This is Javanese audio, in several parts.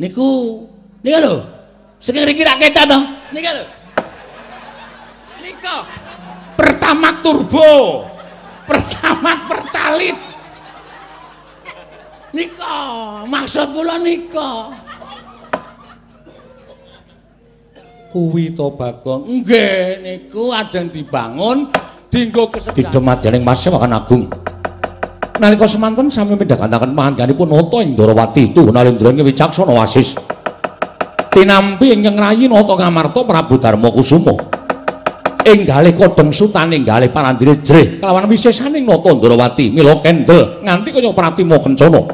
Niku nika lho. Sing ngriki rak ketok to. Nika lho. Nika. Pertama turbo. Pertama pertalit. Nika, maksud kula nika. Kuwi to Bagong. Nggih, niku ajeng dibangun dinggo kesejahteraan. Dicemat dening Mas Agung. Nalika semanten sami midhangetaken pangandikanipun Nata Indrawati tu nalendrane wicaksana wasis. Tinampi ingkang rayi Nata Ngamarta Prabu Darma Kusuma. Enggalih kodheng sutan enggalih parandire jrih kelawan wisesaning Nata Indrawati mila kendel nganti kaya Pratima Kencana.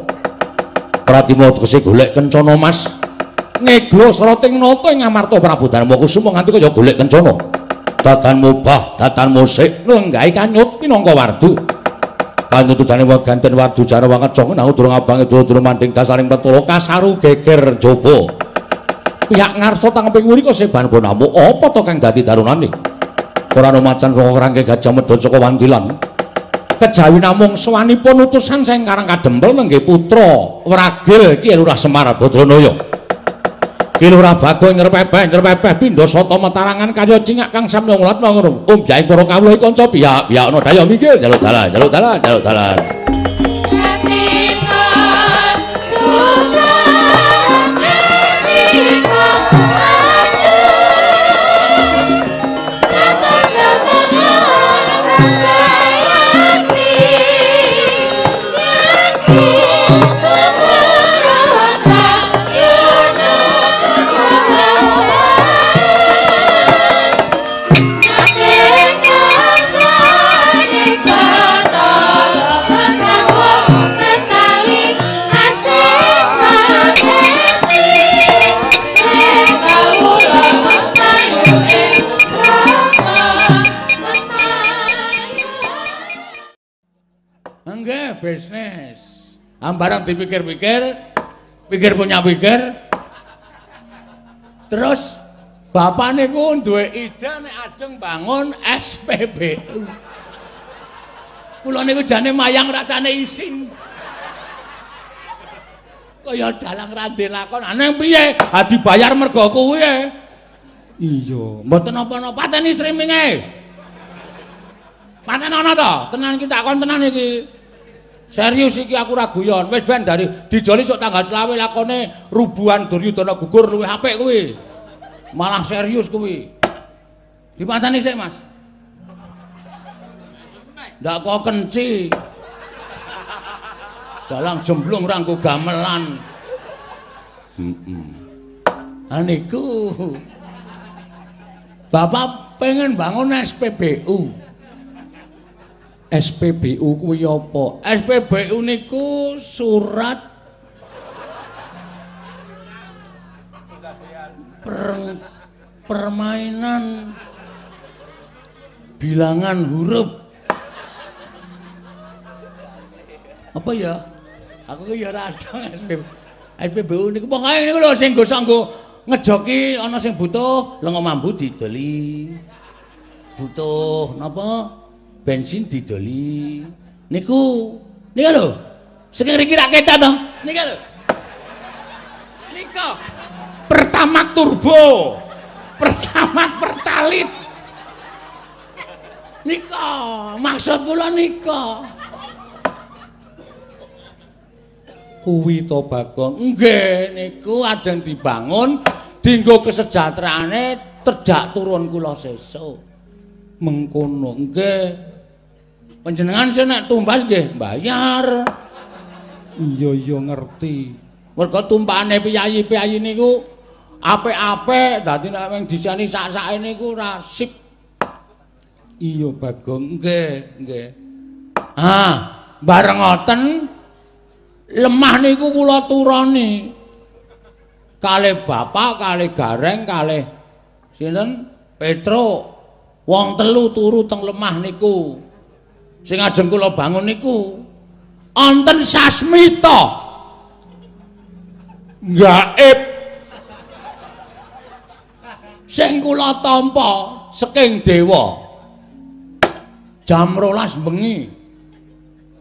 Pratima tegese golek Kencana Mas. Ngeglo srating Nata ing Ngamarta Prabu Darma Kusuma nganti kaya golek Kencana. Dadan mubah, dadan musik lenggahi kanyut minangka wardu. Kanutudane wa ganten wardu jare wanget jong nang durung abange durung manding dasaring petula kasaru geger jaba pihak ngarsa tangeping wuri kok seban bonamu apa to kang dadi darunane ora ana macan rong rangke gajah medhot saka wandilan. Kejawi namung sawanipun utusan sing karang kadempel nenggih putra wragil ki lurah semar badranaya Kilurah bago ngrepepeh ngrepepeh pindha sata matarangan kaya cingak kang samya ngulat ngono. Om jae para kawula kanca biyak-biyak ana daya mikir jaluk dalan jaluk dalan jaluk dalan. Bisnis. Ambarang dipikir-pikir, pikir punya pikir. Terus bapak niku duwe ide nek ajeng bangun SPBU. Kula niku jane mayang rasane isin. Kaya dalang rande lakon, aneh piye? Ha dibayar mergo kuwi. Iya, mboten apa-apa, pateni streaminge. Paten ana to? Tenan iki takon tenan iki. Serius iki aku ra guyon. Wis ben dari dijoli sok tanggal 20 lakone rubuhan Duryudana gugur luwih apik kuwi. Malah serius kuwi. Dipatani sik, Mas. Ndak kok kenci. Dalang jemblung rangku gamelan. Heeh. Ha niku. Bapak pengen bangun SPBU. SPBU kuwi apa? SPBU niku surat per, permainan bilangan huruf. Apa ya? Aku ki ya ora ada SPBU. Niku pokoke niku lho sing go ngejoki ana sing butuh lengo mambu didoli. Butuh napa? Bensin didoli. Niku nika lho. Sing ngriki rak ketok to? Nika lho. Nika pertama turbo. Pertama pertalit nika maksud kula nika kuwi to bagong? Nggih niku ajeng dibangun dinggo kesejahteraane terdak turun kula sesuk. Mengkono nggih Panjenengan sing nek tumbas nggih bayar. Iya iya ngerti. Mergo tumpakane piyayi-piyayi niku apik-apik dadi nek wing disani sak-sake niku ora sip. Iya Bagong nggih nggih. Ah, bareng ngoten lemah niku kula turani. Kale bapak, kale gareng, kale sinten? Petro. Wong telu turu teng lemah niku. Sing ajeng kula bangun niku wonten sasmita gaib sing kula tampa saking dewa jam rolas bengi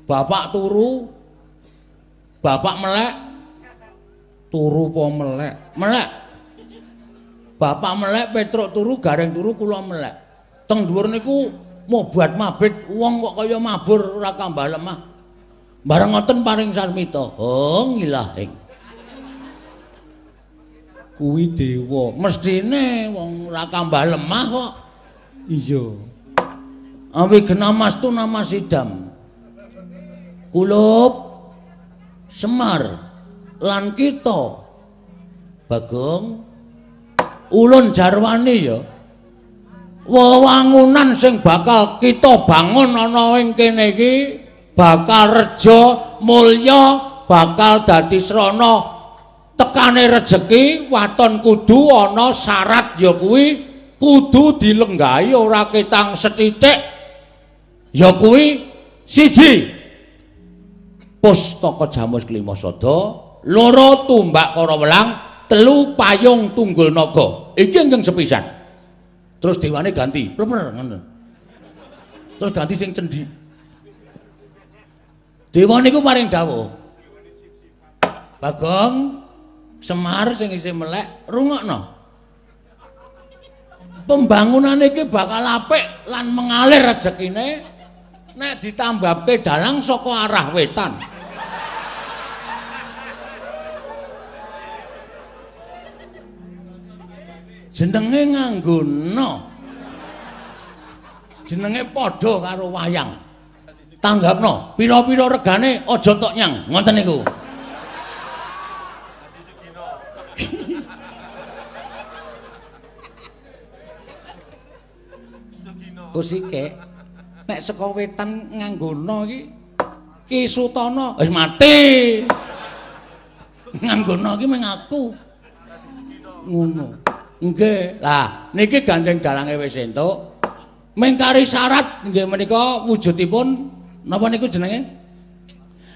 bapak turu bapak melek turu apa melek? Melek. Bapak melek Petruk turu, Gareng turu, kula melek. Teng dhuwur niku mau buat mabit wong kok kaya mabur ora kambah lemah. Bareng ngoten paring sarmita. Oh, ngilahing. Kuwi dewa. Mestine wong ora kambah lemah kok. Iya. Awi genamas tu nama sidam. Kulup Semar lan kita Bagong ulun jarwani ya wewangunan sing bakal kita bangun ana ing kene iki bakal reja mulya bakal dadi srana. Tekane rejeki waton kudu ana syarat ya kuwi kudu dilenggahi ora ketang sethithik. Ya kuwi siji pustaka jamus kelima sada loro tumbak kara welang telu payung tunggul naga. Iki ingkang sepisan terus dewane ganti. Pleper ngono. Terus ganti sing cendi. Dewa niku paring dawuh. Bagong semar sing isih melek rungokno. Pembangunan iki bakal apik lan mengalir rezekine nek ditambahke dalang saka arah wetan jenenge nganggo no. Jenenge padha karo wayang. Tanggapno pira-pira regane aja tok nyang. Ngoten niku. Kusike nek saka wetan nganggo no iki Ki Sutana wis mati. Nganggo no iki mengaku ngono Nggih. Lah, niki gandeng dalange wis entuk. Mengkari syarat nggih menika wujudipun napa niku jenenge?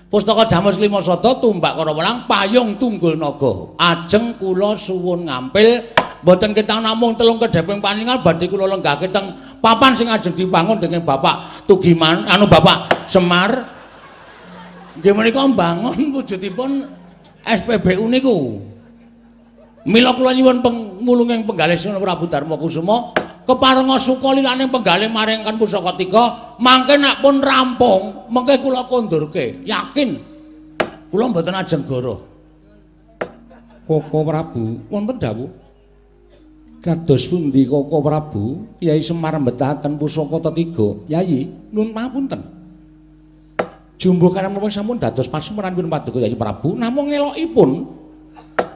Pustaka Jamus Lima Sada tumbak karo welang payung tunggul naga. Ajeng kula suwun ngampil mboten kita namung telung kedheping paningal badhe kula lenggahke teng papan sing ajeng dibangun dening Bapak Tugiman anu Bapak Semar. Nggih menika mbangun wujudipun SPBU niku. Mila kula nyuwun pengulunging penggalih Sina Prabu Darma Kusuma keparenga suka lilaning penggalih maring kan pusaka tiga mangke nek pun rampung mengke kula kondurke yakin? Kula mboten ajeng goro Koko Prabu wonten dawuh. Kados pundi Koko Prabu? Yai Semar mbetahaken pusaka tetiga. Yai nun pamunten Jumbo menapa sampun dados pasumeran pun paduka Yai Prabu namung ngelokipun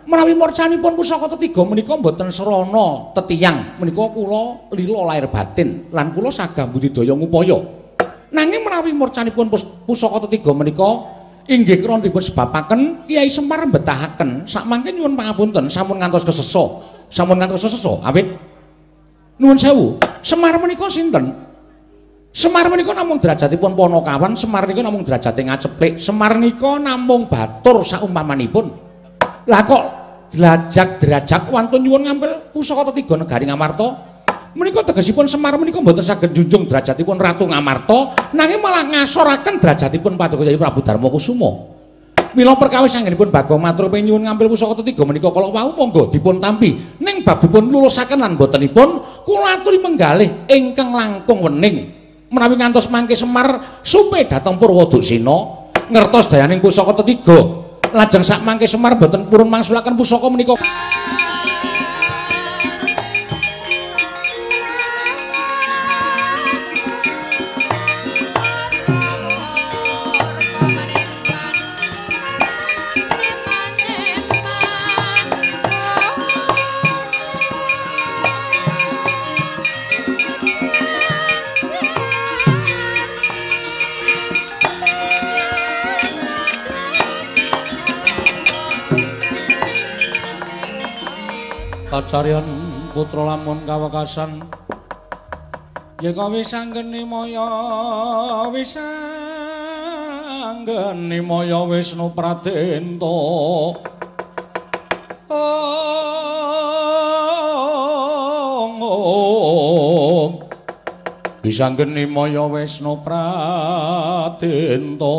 menawi morcanipun pusaka ketiga menika mboten serana tetiyang menika kula lila lahir batin lan kula sagah budidaya ngupaya. Nanging menawi morcanipun pusaka ketiga menika inggih krana dipun sebabaken Kyai Semar betahaken sak mangke nyuwun pangapunten sampun ngantos keseso sampun ngantos keseso awit. Nuwun sewu Semar menika sinten? Semar menika namung derajatipun Ponokawan Semar menika namung derajate ngaceplik Semar menika namung batur saumpamanipun Lah kok derajat-derajat wantun nyuwun ngambil pusaka tiga negari Ngamarta? Menika tegesipun Semar menika mboten saged junjung derajatipun Ratu Ngamarta, nanging malah ngasoraken derajatipun Paduka Kyai Prabu Darma Kusuma. Mila perkawis anggenipun Bagong matur penyuwun ngambil pusaka tiga menika kala wau monggo dipun tampi. Ning babipun lulusaken lan botenipun kula aturi menggalih ingkang langkung wening. Menawi ngantos mangke Semar supe dhateng Purwoduksina ngertos dayaning pusaka tiga lajeng sak mangke Semar boten purun mangsulaken pusaka menika kacaryan putra lamun kawekasan. Yeka wis anggeni maya wis anggeni maya wisnu pradenta. Bisa anggeni maya wisnu pradenta.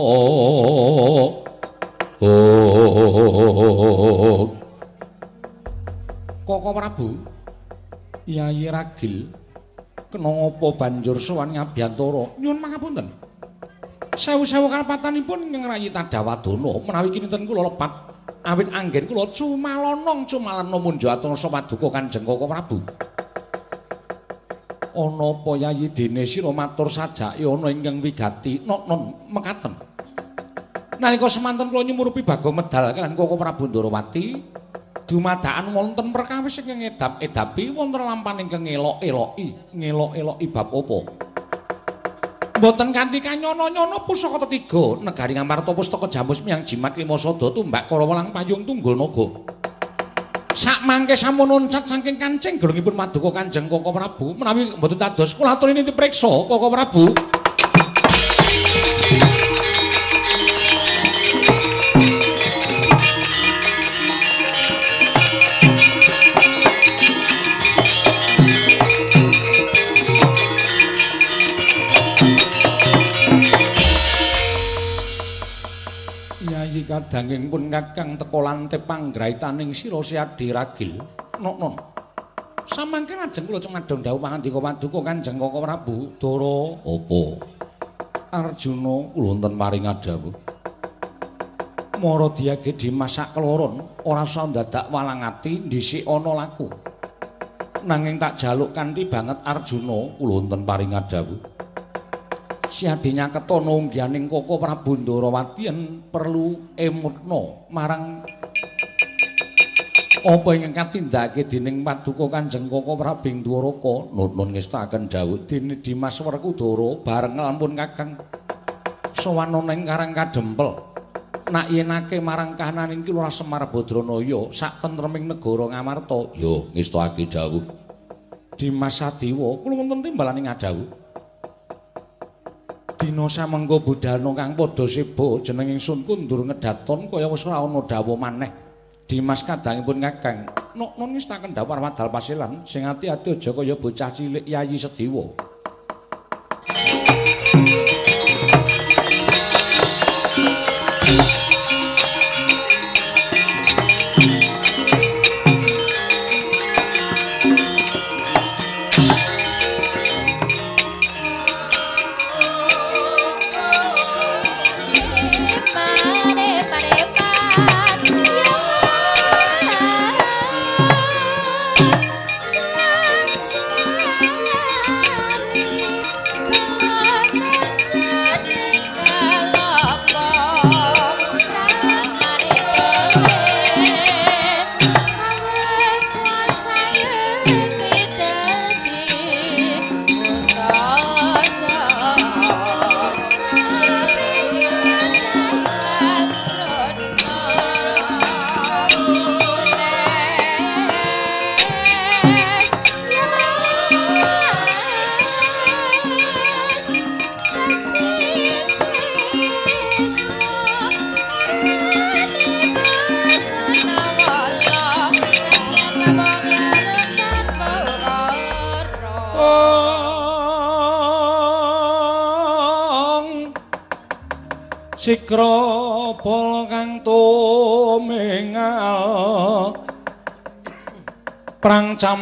Oh, oh, oh, oh, oh. Koko Prabu. Yayi Ragil. Kena ngopo banjur sowan Ngabiyantara? Nyuwun pangapunten. Sewu-sewu kalpatanipun ingkang rayi Tadawadana menawi kinten kula lepat awit anggen kula cumalonong cumalana munjo atasa paduka Kanjeng Koko Prabu. Ana apa Yayi dene sira matur sajake ana ingkang wigati non mekaten. Nalika semanten kula nyumurupi bago medal kalian Koko Prabu Ndarawati dumadakan wonten perkawis ingkang edap-edapi wonten lampan ingkang elok-eloki, ngelok-eloki bab apa? Mboten kanthi kanyono-nyono pusaka ketiga negari Ngamarta pustaka Jamus miyang jimat Limasada tumbak Karawalang payung tunggul naga. Sak mangke sampun uncat saking kancing gelungipun maduka Kanjeng Koko Prabu menawi mboten tados kula aturi niti priksa Koko Prabu. Kadanging pun kakang teka lante panggraitaning sira siadi ragil nok non samangke ajeng kula cemadong dawuh pangandika paduka kanjeng koko prabu. Dara apa? Arjuna kula wonten maring adawuh mara diage dimasak keloron ora usah dadak walang ati dhisik ana laku. Nanging tak jaluk kanthi banget arjuna kula wonten paring adawuh siadinya ketono unggianing koko Prabu Ndarawati perlu emutno marang apa ingkang katindakake dening paduka Kanjeng Koko Prabu Dwaraka nun ngestaken dawuh dene Dimas Werkudara bareng lampun Kakang sowan ning Karang Kadempel. Nak yenake marang kahanan iki Lurah Semar Badranaya sak tentreming negara Ngamarta. Ya ngestake dawuh Dimas Sadiwa. Kula wonten timbalan ing adawuh dina samengko budalna kang padha sebo jeneng ingsun kundur ngedaton kaya wis ora ana dawuh maneh. Dimas kadangipun kakang nok non ngestaken dawuh wadal pasilan sing ati-ati aja kaya bocah cilik yayi sediwa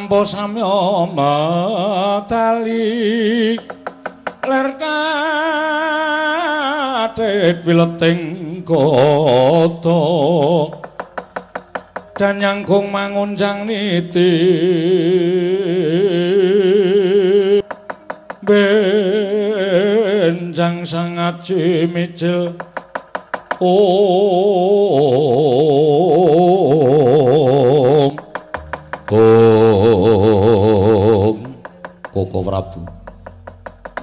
prang campo samya matali. Ler katet wileting kota dan nyangkung mangunjang niti. Benjang sangat cimicil. Om Koko Prabu.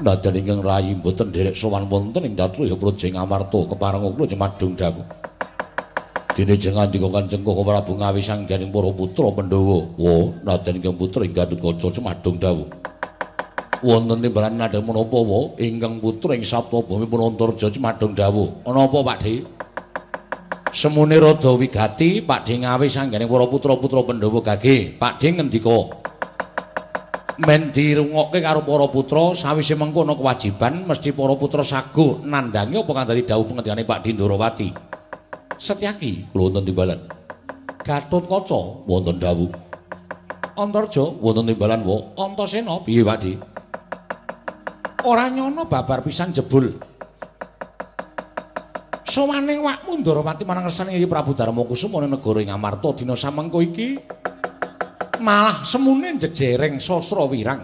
Nadan ingkang rayi mboten nderek sowan wonten ing datu ya Projeng Amarta kepareng kula cemadung dawuh. Dene jeneng andika Kanjeng Koko Prabu ngawi sangganing para putra Pandhawa. Wo nadan ingkang putra ing Gadukaca cemadung dawuh. Wonten timbalan nadha menapa wa ingkang putra ing sapta bumi punantarja cemadhong dawuh. Ana apa Pakde semune rada wigati Pakde ngawe sanggane para putra-putra Pandhawa gage Pakde ngendika men dirungokke karo para putra sawise mengko ana kewajiban mesti para putra sago nandangi apa kang dadi dawuh pengendikane Pakde Ndarawati Setyaki kula wonten timbalan. Gatotkaca wonten dawuh. Antarja wonten timbalan wa Antasena piye Pakdi Ora nyono babar pisan jebul. Sowaning wakmu Ndarawati marang resane Prabu Darma Kusuma ing negara Ngamarta dina samengko iki malah semune jejereng sastra wirang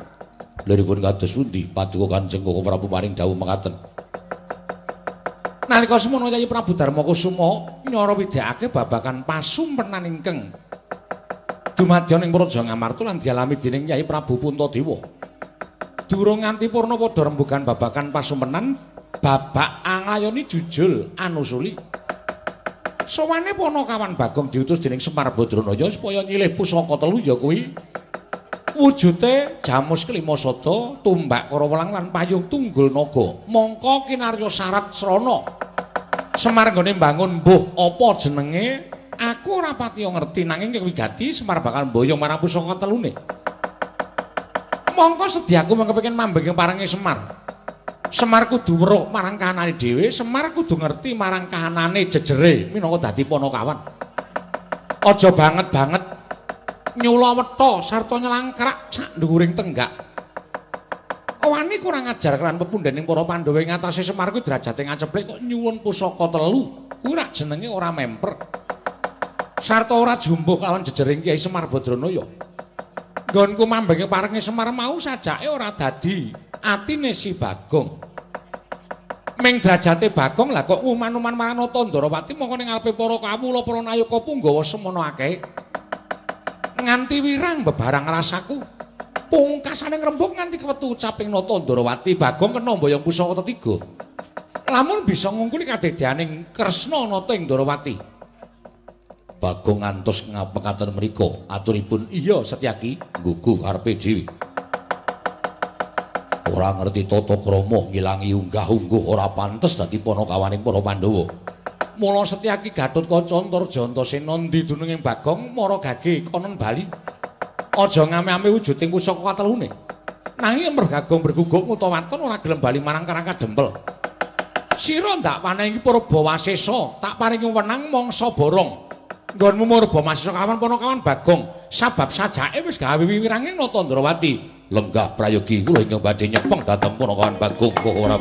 liripun kados pundi paduka Kanjeng Koko Prabu paring dawuh mekaten Nalika semono Yayi Prabu Darma Kusuma nyara widhekake babakan pasumpenan ingkang dumadya ing Praja Ngamarta lan dialami dening Yai Prabu Puntadewa. Durung nganti purna padha rembugan babakan pasumpenan, babak angayoni jujul anusuli. Sowane Panakawan Bagong diutus dening Semar Badranaya supaya nyilih pusaka telu ya kuwi wujute jamus kelima sada, tumbak karawelang lan payung tunggul naga. Mongko kinarya syarat srana. Semar nggone mbangun mbuh apa jenenge Aku ora pati ngerti nanging wigati Semar bakal mboyong marang pusaka telune. Mongko sediaku mengko pengen mambeng parange Semar. Semar kudu weruh marang kahanane dhewe, Semar kudu ngerti marang kahanane jejere minangka dadi panakawan. Aja banget-banget nyula wetha sarta nyelangkrak sak dhuwuring tenggak. Wani kurang ajar kelan pepundhening para Pandhawa ing atase Semar kuwi derajate ngaceplek kok nyuwun pusaka telu. Kuwi rak jenenge ora memper. sarta ora jumbuh kalawan jejering Kyai Semar Badranaya. Nggonku mambenge paringe Semar mau sajake ora dadi atine si Bagong. Ming derajate Bagong lah kok nguman-uman marang Natandrawati mongko ning arepe para kawula para nayaka punggawa semono akeh. Nganti wirang bebarang rasaku. Pungkasane ngrembug nganti kewetu ucaping Natandrawati Bagong kena mboyong pusaka ketiga. Lamun bisa ngungkuli kadadianing Kresna Nata ing Ndarawati. Bagong ngantos ngapekaten mriku aturipun iya Setyaki. Nggugu karepe dhewe. Ora ngerti tata krama ngilangi unggah-ungguh ora pantes dadi panakawaning para Pandhawa. Mula Setyaki Gatotkaca Antarja Antasena ndi dununging Bagong mara gage konon bali. Aja ngame-ame wujuding pusaka katelune. Nanging ember Gagong berguguk ngutawaton ora gelem bali marang Karangka Dempel Sira ndak panehi Purba Wasesa tak paringi wenang mangsa borong nggonmu murba masisa kawan pono kawan bagong. Sabab sajake wis gawe wiwirange Natandrawati lenggah prayogi kula ingkang badhe nyepeng dhateng pono kawan bagong kok ora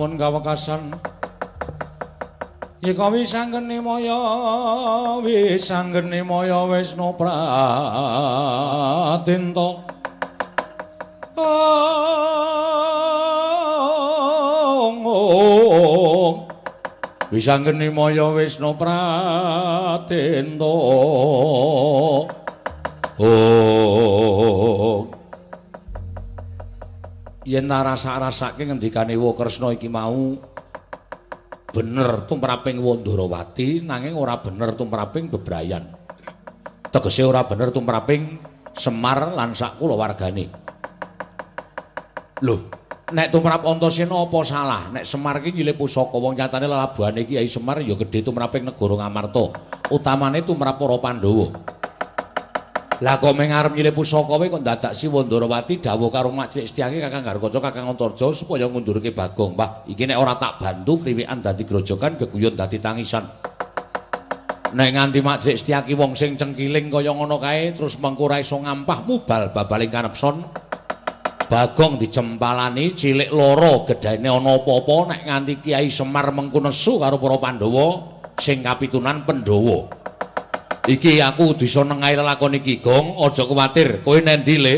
lamun kawekasan. Ika wisanggeni maya wisanggeni maya Wisnu Pratinta Wisanggeni maya Wisnu Pratinta Oh yen rasa-rasake ngendikane Wa Kresna iki mau bener tumraping Wandrawati nanging ora bener tumraping bebrayan. Tegese ora bener tumraping Semar lan sak kulawargane. Lho, nek tumrap Antasena apa salah? Nek Semar iki nyilih pusaka wong nyatane lelabuhane iki Semar ya gedhe tumraping negara Ngamarta, utamane tumrap para Pandhawa. Lah kok meng arep nyilih pusaka kowe kok dadak si Wandrawati dawuh karo Mak Cik Setyaki Kakang Garkaca Kakang Antarja supaya ngundurke Bagong. Mbah, iki nek ora tak bantu kriwikan dadi grojogan geguyon dadi tangisan. Nek nganti Mak Cik Setyaki wong sing cengkiling kaya ngono kae terus mengko ora iso ngampah mubal babaling kanepson. Bagong dicempalani cilik loro gedane ana apa-apa nek nganti Kiai Semar mengko nesu karo para Pandhawa sing kapitunan Pandhawa. Iki aku bisa nengai lelakon iki gong aja kuwatir kowe nendi le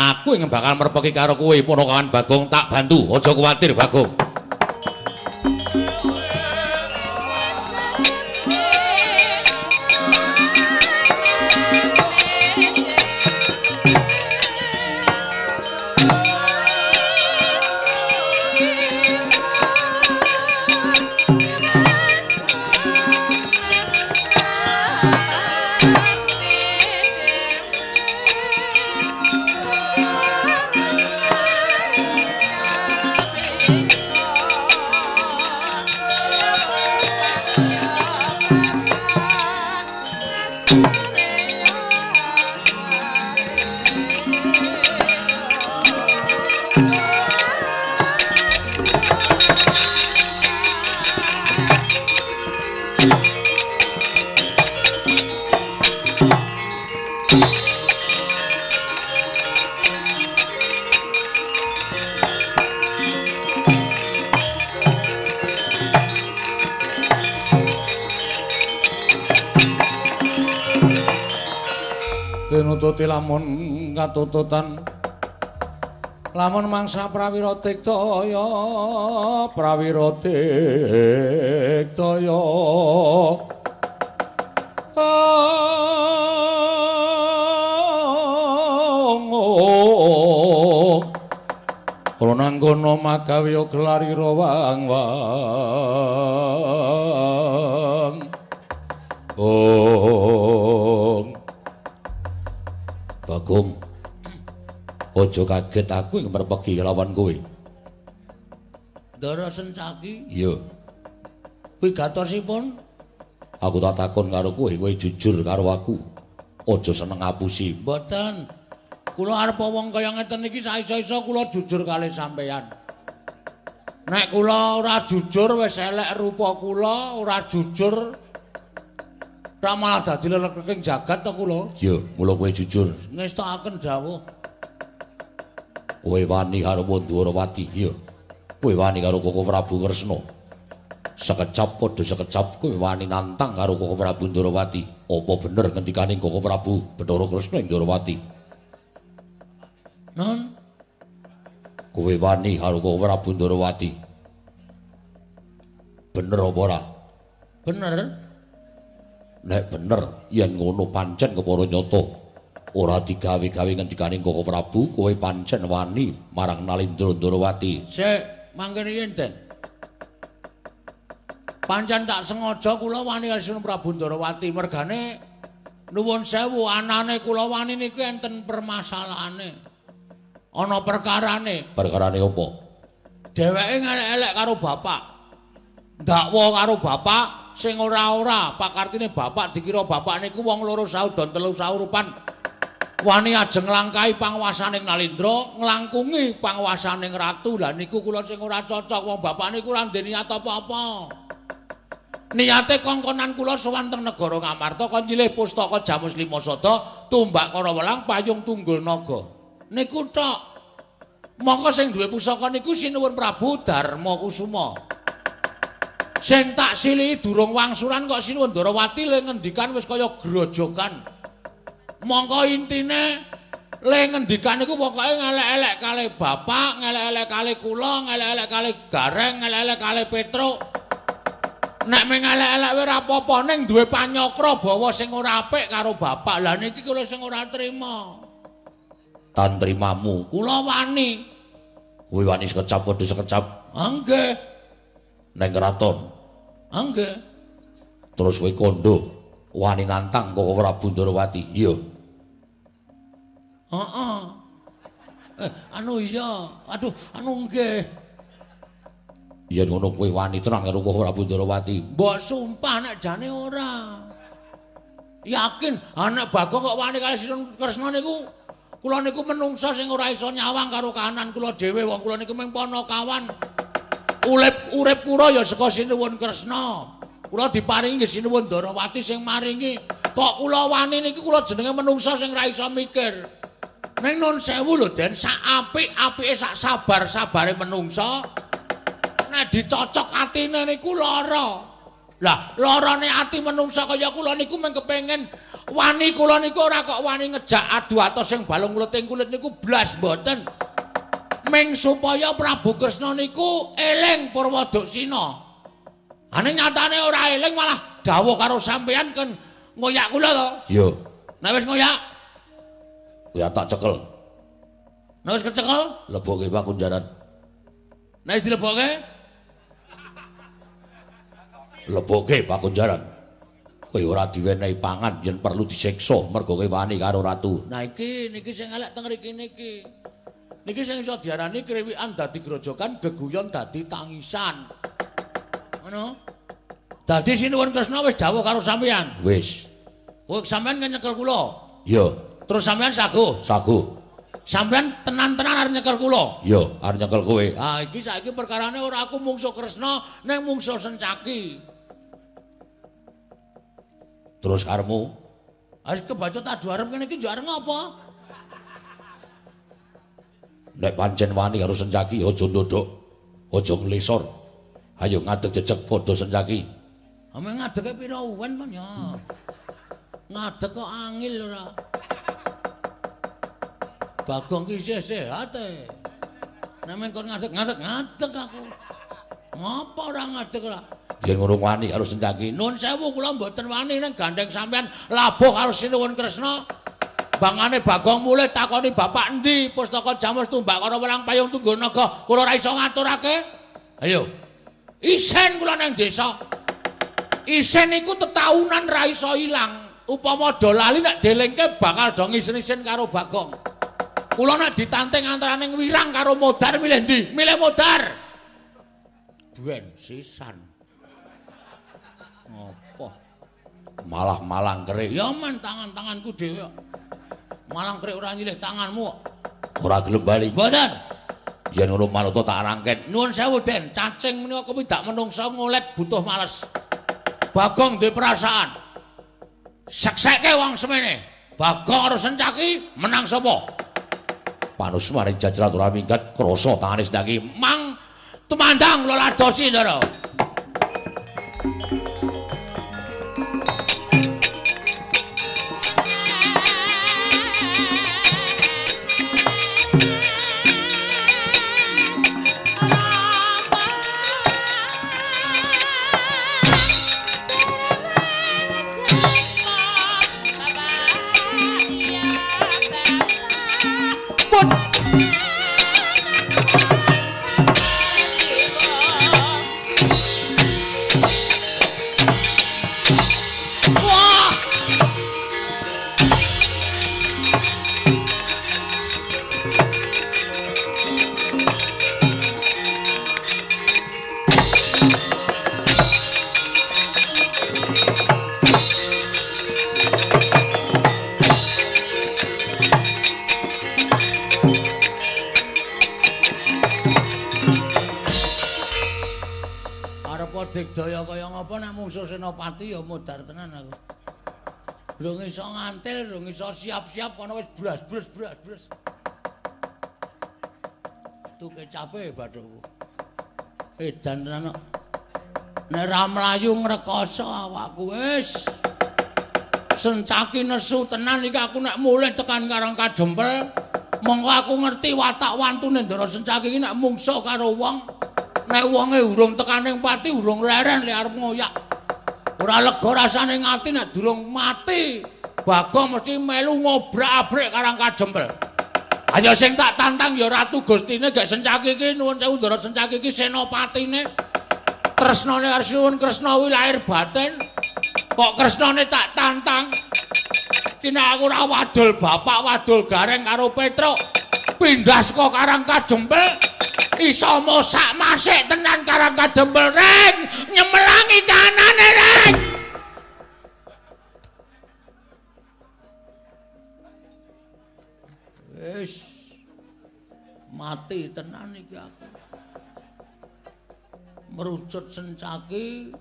Aku yang bakal merpeki karo kowe ponokawan Bagong tak bantu. Aja kuwatir Bagong. Nututi lamun katututan lamun mangsa prawira tiktaya prawira tiktaya Ora nanggono magawe gelari rawang wang Oh Bagong. Aja kaget aku ing merpeki lawan kowe. Ndara Sencaki? Iya. Kuwi gatosipun? Aku tak takon karo kowe, kowe jujur karo aku. Aja seneng ngapusi. Mboten. Kula arep wong kaya ngeten iki saiso-iso kula jujur kali sampeyan. Nek kula ora jujur wis elek rupa kula, ora jujur Ra malah dadi leleking jagat to kula. Iya, mula kowe jujur. Ngestakaken dawuh. Kowe wani karo Wandawati, iya. Kowe wani karo Koko Prabu Kresna. Sekecap padha sekecap kowe wani nantang karo Koko Prabu Ndrawati. Apa bener ngendikane Koko Prabu Bathara Kresna ing Ndrawati? Non. Kowe wani karo Koko Prabu Ndrawati. Bener apa ora? Bener. Nek bener yen ngono pancen kepara nyata. Ora digawe-gawe ngendikane Koko Prabu kowe pancen wani marang Nalindra Ndrawati sik mangkene yen den. Pancen tak sengaja kula wani karo Prabu Ndrawati mergane nuwun sewu anane kula wani niku enten permasalahane ana perkarane. Perkarane apa? Dheweke ngelek-elek karo bapak. Ndakwa karo bapak sing ora-ora pakartine bapak dikira bapak niku wong loro saudon telu saurupan. Wani ajeng nglangkai panguwasaning Nalindra nglangkungi panguwasaning ratu. Lah niku kula sing ora cocok wong bapak niku ora niat apa-apa. Niate kongkonan kula sowan teng negara Ngamarta kon nyilih pustaka Jamus Lima Sada tumbak Karawelang payung tunggul naga. Niku tok. Mongko sing duwe pusaka niku sinuwun Prabu Darma Kusuma sing tak sili durung wangsulan kok sinuwun Ndrawati le ngendikan wis kaya grojogan. Mongko intine le ngendikan iku pokoke ngelek-elek kali bapak, ngelek-elek kali kula, ngelek-elek kali gareng, ngelek-elek kali Petruk. Nek mengelek-elek ora apa-apa ning duwe panyokra bawa sing ora apik karo bapak. Lah niki kula sing ora trima. Tan trimamu. Kula wani. Kuwi wani sekecap padha sekecap. Nggih. Neng keraton. Angge. Terus kowe kondo wani nantang Koko Prabu Ndrawati. Iya. Heeh. Eh, anu iya. Aduh, anu nggih. Yen ngono kowe wani tenan karo Koko Prabu Ndrawati. Mbok sumpah nek jane ora. Yakin anak Bagong kok wani kali Sinun Kresna niku kula niku menungsa sing ora iso nyawang karo kahanan kula dhewe wong kula niku mung kawan. Urip urip kula ya saka Sinuwun Kresna. Kula diparingi Sinuwun Darawati sing maringi. Kok kula wani niki kula jenenge manungsa sing ra iso mikir. Ning nun sewu lho Den, sak apik-apike sak sabar-sabare manungsa. Nek dicocok atine niku lara. Lah, larane ati manungsa kaya kula niku mung kepengin Wani kula niku ora kok wani ngejak adu atos sing balung kleting kulit niku blas mboten. Ming supaya Prabu Kresna niku eling Purwodoksina. Ane nyatane ora eling malah dawuh karo sampeyan kan ngoyak kula to. Yo. Nek wis ngoyak, Ya tak cekel. nek wis kecekel, Leboke pakunjaran. nek wis dilebokke, Leboke pakunjaran. Kowe ora diwenehi pangan yen perlu disiksa mergo kowe wani karo ratu. Nah iki niki sing elek teng mriki niki. Niki sing iso diarani krewikan dadi grojokan, geguyon dadi tangisan. Ngono. Dadi sinuwun Kresna wis dawuh karo sampeyan. Wis. Kowe sampeyan kan nyekel kula. Yo, Terus sampeyan saguh. sagu. Sampeyan tenan-tenan arep nyekel kula. Yo, arep nyekel kowe. Ah iki saiki perkarane ora aku mungsuh Kresna ning mungsuh Sencaki. Terus karemu Wis kebacut adu arep kene iki yo arep ngopo? Nek pancen wani karo Sencaki aja ndodok. Aja nglesor. Ayo ngadeg jejeg padha Sencaki. Ame ngadeke pira uwen to ya. Ngadek kok angil ora. Bagong ki isih sehat e. Nek kon ngadek ngadek ngadek aku. Ngapa ora ngadek ora? Yen ngono wani karo Sencaki. Nuwun sewu kula mboten wani ning gandeng sampean labuh karo Sinuwun Kresna. Bangane Bagong mulih takoni bapak endi pustaka jamus tumbak karo welang payung tunggu naga kula ora iso ngaturake. Ayo. Isen kula nang desa. Isen iku tetaunan ra iso ilang. Upama do lali nek delengke bakal do ngisen-isen karo Bagong. Kula nek ditanting antaraning wirang karo modar milih ndi? Milih modar. Buen sisan. Ngopo? Malah malang kerik. Ya men tangan-tanganku dhewe. Malang krek ora nyilih tanganmu. Ora gelem bali. Mboten. Yen ngono manut tak rangket. Nuwun sewu, Den. Cacing menika kepidak menungsa ngolet butuh males. Bagong duwe perasaan. Seksekke wong semene. Bagong karo Sencaki menang sapa? Panus maring jajrat ora minggat krasa tangane Sencaki. Mang tumandang kula ladosi, Ndara. Iso siap-siap kono wis blas blas blas blas. Tu kecape bathukku. Edan kok. Nek ra mlayu ngrekoso awakku wis. Sencaki nesu tenan iki aku nek mulih tekan Karang Kadempel, mongko aku ngerti watak wantune Ndara Sencaki iki nek mungsuh karo wong nek wonge urung tekaning pati urung leren lek arep ngoyak. Ora lega rasane ngati nek durung mati. Bagong mesti melu ngobrak-abrik Karang Kadempel. Ayo sing tak tantang ya Ratu Gustine gek Sencaki iki nuwun sewu Ndara Sencaki iki senopatine. Tresnane Arsiwun Kresna wi lahir batin. Kok Kresnane tak tantang. Kene aku ora wadul bapak wadul gareng karo Petruk. Pindah saka Karang Kadempel. Iso mosak masik tenan Karang Kadempel reng nyemelangi kanane reng. Wis mati tenan iki aku. Merucut sencaki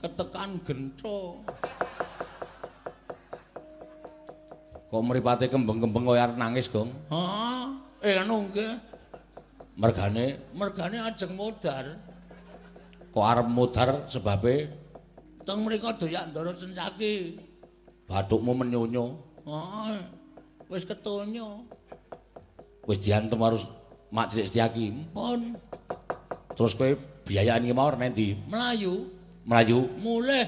ketekan gento. Kok mripate kembeng-kembeng kaya arep nangis, Gong? Heeh, eh anu nggih, Mergane mergane ajeng modar. kok arep mudhar sebabe Teng mriku doyak ndara sencaki. Bathukmu menyonyo. Heeh. Wis ketonyo. Wis diantem harus Mak Cilik Setyaki. Pun Terus kowe biayaan iki mau nendi? mlayu, Melayu. mulih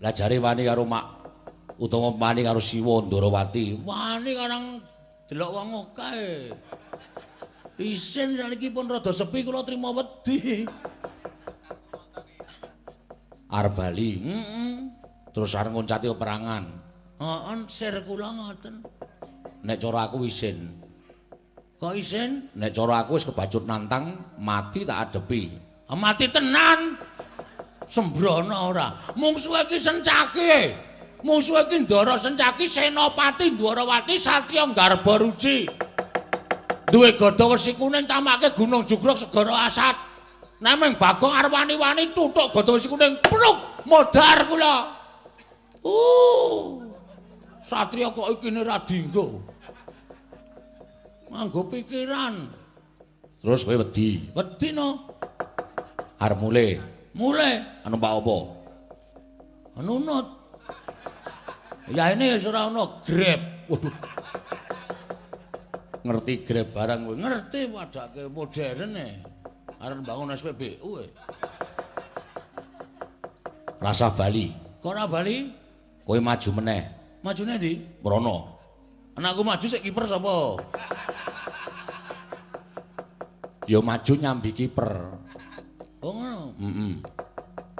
Lah jare wani karo Mak utawa wani karo Siwa Ndarawati. wani karang delok wong akeh. Isin saiki pun rada sepi kula trima wedi. Arep bali. Heeh. Terus arep ngoncati peperangan. Heeh, sir kula ngoten. Nek cara aku isin. Kok isin? Nek cara aku wis kebacut nantang, mati tak adepi. Ah, Mati tenan. Sembrono ora. Mungsuhe iki sencaki. Mungsuhe iki Ndara Sencaki Senopati Dwarawati Satya Garba Ruci. Duwe gada wesi kuning tamake Gunung Jugruk Segara Asat. Nameng Bagong arep wani-wani tutuk gada wesi kuning pruk modar kula. Uh. Satria kok iki ora dinggo. Nganggo pikiran. Terus kowe wedi, Wedi no. arep mulih. Mulai Anu Pak apa? nunut. Ya ini ora ana grab. Waduh, Ngerti grab barang kowe. ngerti padake modern e. Arep bangun SPBU e. Rasa Bali. Kok ora bali? Kowe maju meneh. Majune ndi? Mrono. Anakku maju sik kiper sapa? Ya maju nyambi kiper. Oh ngono. Heeh.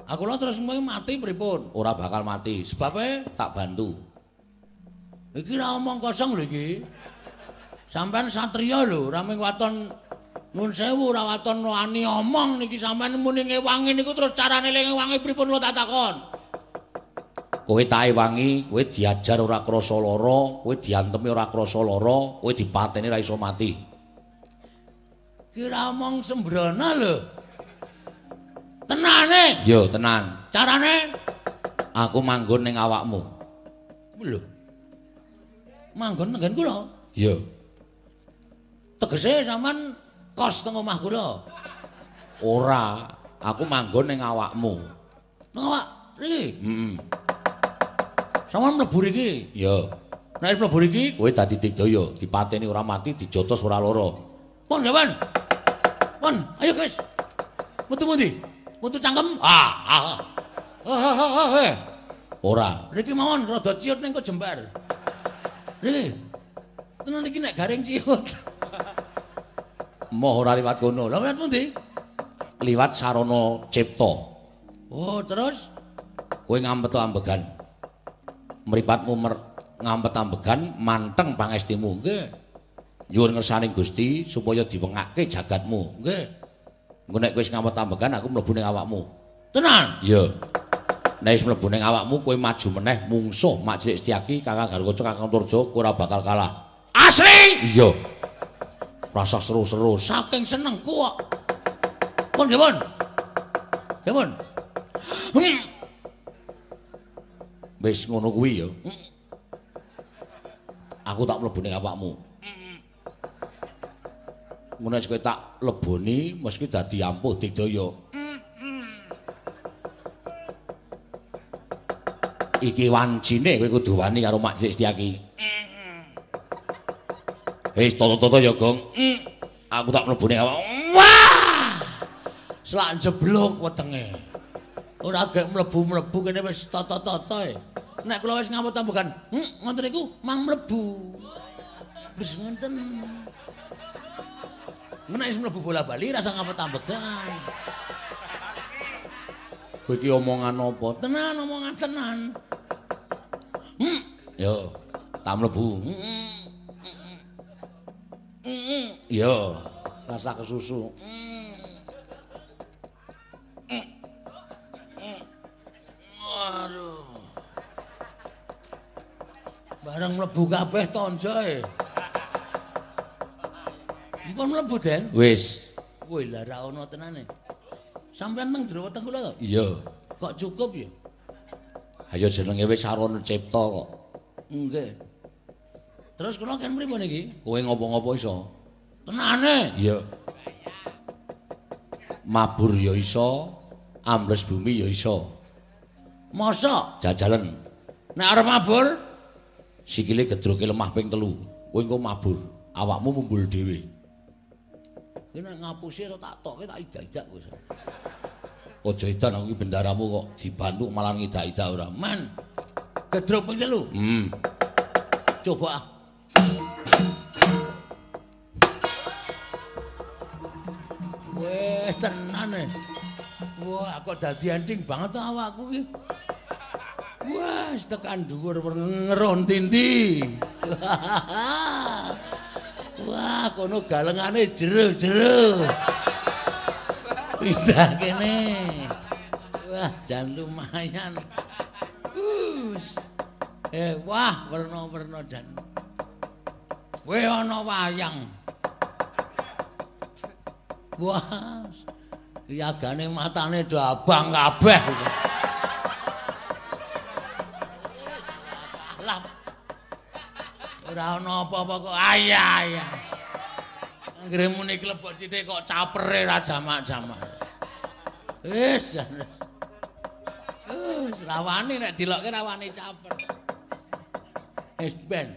Aku lho terus mung mati pripun? Ora bakal mati. Sebabe Tak bantu. iki ra omong kosong lho iki. Sampean satriya lho, ora mung waton Nun sewu ora waton wani omong niki sampean muni ngewangi niku terus carane ngewangi pripun kula tak takon. Kowe tae wangi, kowe diajar ora krasa lara, kowe diantemi ora krasa lara, kowe dipateni ora iso mati. Kira omong sembrono lho. Tenane, Yo tenan. carane Aku manggon ning awakmu. lho. Manggon nggen kula. Yo. Tegese sampean kos teng omah kula. Ora, aku manggon ning awakmu. Nang awak riki. Heeh. Sampean mlebu riki. Yo. Nek mlebu riki, Kowe dadi Digdaya, dipateni ora mati, dijotos ora lara. pon ya, Pon. Pon, ayo guys. Metu pundi? Metu cangkem. Ah, ah. Ah, ah, ah, ah, eh. Ora. Riki mawon rada ciut ning jembar. Riki. Tenan iki nek garing ciut. Moh ora liwat kono. Lah liwat pundi? Liwat sarana cipta. Oh, terus Kowe ngampet ambegan. Mripatmu mer ngampet ambegan manteng pangestimu. nggih, Nyuwun ngersani Gusti supaya diwengake jagatmu. nggih. Engko nek kowe wis ngampet ambegan aku mlebu ning awakmu. Tenan. Iya. Nek wis mlebu ning awakmu kowe maju meneh mungsuh Mak Cilik Setyaki Kakang Garwaca Kakang Turjo kowe ora bakal kalah. Asli. Iya. Rasa seru-seru. Saking senengku kok. Pun nggih, Pun. Pun. Hmm. Wis ngono kuwi ya. Aku tak mlebu ning awakmu. Ngono wis tak leboni meski dadi ampuh digdaya. Iki wancine kowe kudu wani karo Mak Cilik Setyaki. Wis toto-toto ya, Gong. Aku tak mlebu ning awakmu. Wah! Selak jeblok wetenge. Ora gek mlebu-mlebu kene wis tata-tata e. Nek kula wis ngapot tambahan, hm, ngoten niku mang mlebu. Wis ngoten. Nek wis mlebu bola bali rasa ngapot tambahan. Kowe iki omongan apa? Tenan omongan tenan. Hm, Yo, tak mlebu. hm, hm, Yo, rasa kesusu. Waduh. Bareng mlebu kabeh tonjo e. Mpun mlebu, Den. Wis, Woi, lah ra ono tenane. Sampeyan nang jero weteng kula to? iya. Kok cukup ya? Ayo jenenge wis sarana cipta kok. Nggih. Terus kula kan pripun iki? Kowe ngopo-ngopo iso? Tenane. Iya. Mabur ya iso, ambles bumi ya iso. Mosok Jajalen. Nek arep mabur, sikile gedroke lemah ping telu. Kowe engko mabur, awakmu mumbul dhewe. Kowe nek ngapusi kok tak tokke tak ijak-ijak kowe. Aja edan aku iki bendaramu kok dibantu malah ngidak-idak ora. Man. Gedrok ping telu. Hmm. Coba. Wes tenan e. Wah, kok dadi anting banget awakku iki. Wah, tekan dhuwur ngeron tindi. Wah, kono galengane jero-jero. Pindah kene. Wah, jan lumayan. Us. Eh, wah, werna-werna jan. Kowe ana wayang. Wah. Yagane matane do abang kabeh. Ora ana apa-apa kok ayah-ayah. Anggere muni klebok sithik kok capere ra jamak-jamak. Wis. Wis rawani nek dilokke rawani caper. Wis ben.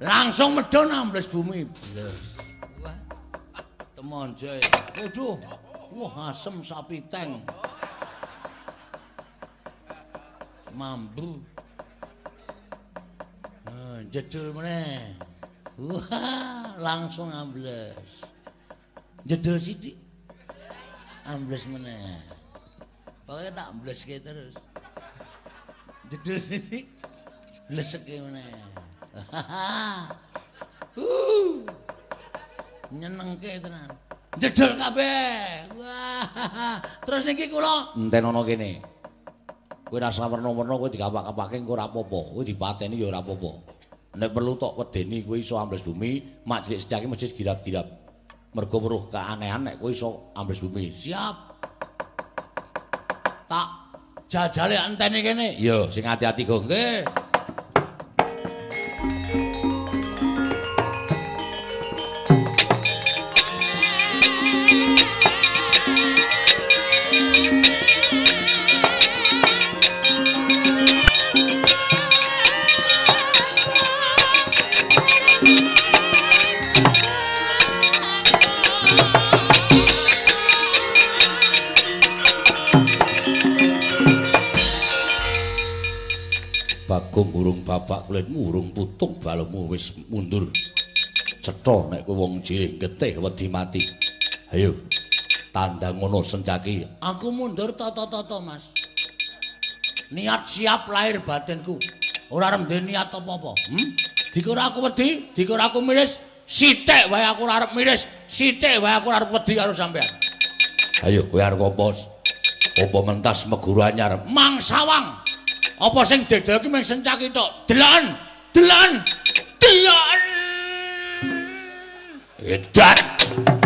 Langsung medhon ambles bumi. Wah. Temonjo. Waduh. Wah asem sapi teng. Mambu. Jedul meneh. Wah, langsung ambles. Jedul sithik. Ambles meneh. Pokoke tak ambleske terus. Jedul sithik. Leseke meneh. Uh. Nyenengke tenan. Jedul kabeh. Wah. Terus niki kula enten ana kene. Kowe rasa werna-werna kowe dikapak-kapake engko ora apa-apa. Kowe dipateni ya ora apa-apa. Nek perlu tok wedeni kuwi iso ambles bumi mak cilik sejake mesti girap-girap mergo weruh keanehan nek kuwi iso ambles bumi. Siap. Tak jajale antene kene. Iya sing ati-ati go nggih bapak kulitmu urung putung balemu wis mundur. Cetha nek kowe wong jilih getih wedi mati. Ayo tanda ngono sencaki. Aku mundur toto-toto mas. Niat siap lahir batinku. Ora arep niat apa-apa. Hmm? dikira aku wedi dikira aku miris. Sithik wae aku ora arep miris. Sithik wae aku ora arep wedi karo sampean. Ayo kowe arep apa apa mentas meguru anyar? Mangsawang Apa sing dedel ki mung sencaki tok. Delon. Delon. Delon. Edan.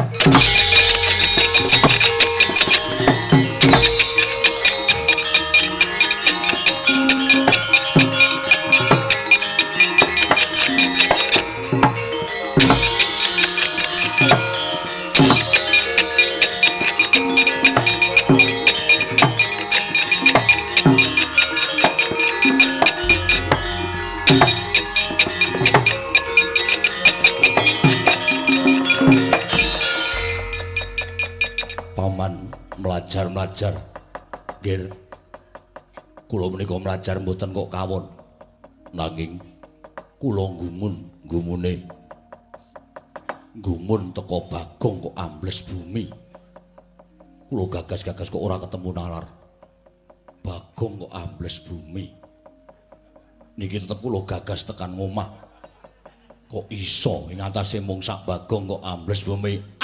Mlajar. Nggih. Kula menika mlajar mboten kok kawon. Nanging kula gumun, gumune. Gumun teko Bagong kok ambles bumi. Kula gagas-gagas kok ora ketemu nalar. Bagong kok ambles bumi. Niki tetep kula gagas tekan ngomah. Kok iso ing atase mung sak Bagong kok ambles bumi.